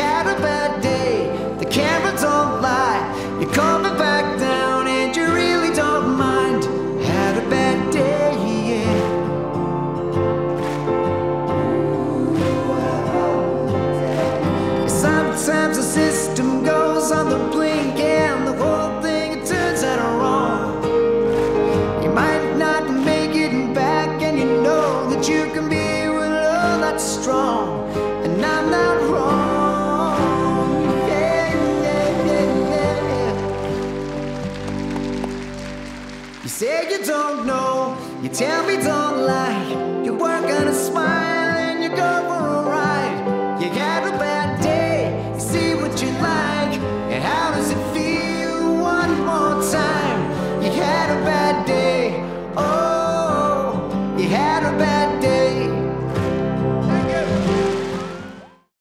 Had a bad day, the camera don't lie. You're coming back down and you really don't mind. Had a bad day, yeah. Sometimes the system goes on the blink and the whole thing it turns out wrong. You might not make it back, and you know that you can be with all that's strong. And I'm not say you don't know, you tell me don't lie. You work on a smile and you go for a ride. You had a bad day, you see what you like. And how does it feel